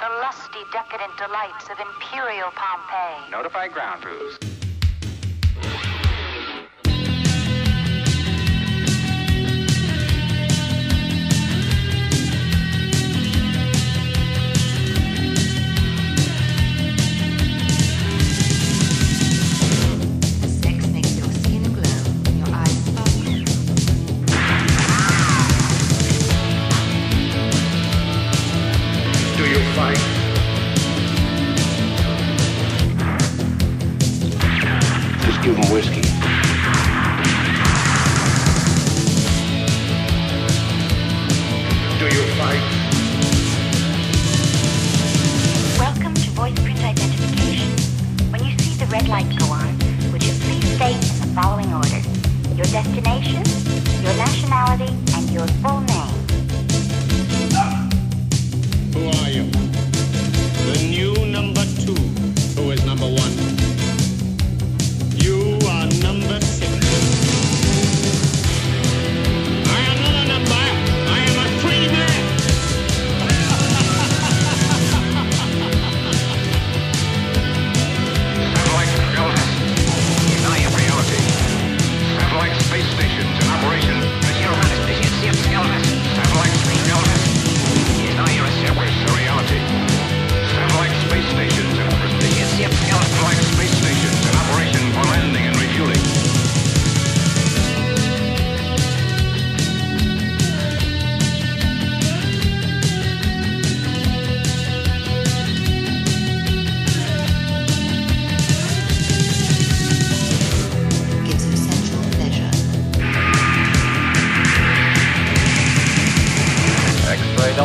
the lusty, decadent delights of Imperial Pompeii. Notify ground crews. Go on, would you please state in the following order your destination, your nationality, and your full name? Who are you?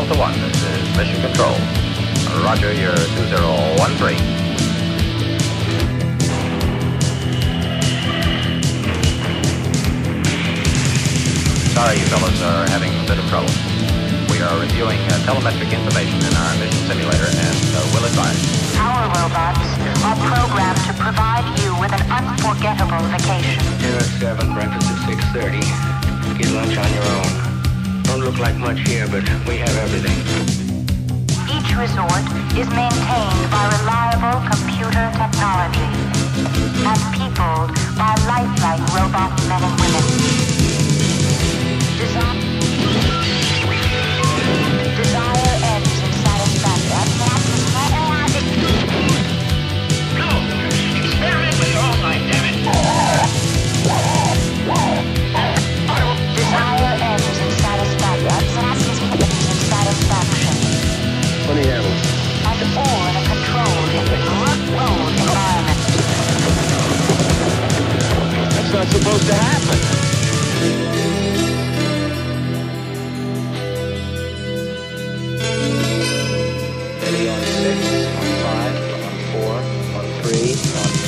Delta One, this is Mission Control. Roger, you're 2013. Sorry, you fellas are having a bit of trouble. We are reviewing uh, telemetric information in our mission simulator and uh, will advise. Our robots are programmed to provide you with an unforgettable vacation. Dinner at 7, breakfast at 6.30. Get lunch on your own. Look like much here, but we have everything. Each resort is maintained by reliable computer technology and peopled by lifelike robot men and women. that's supposed to happen. on six, on five, on four, on three, on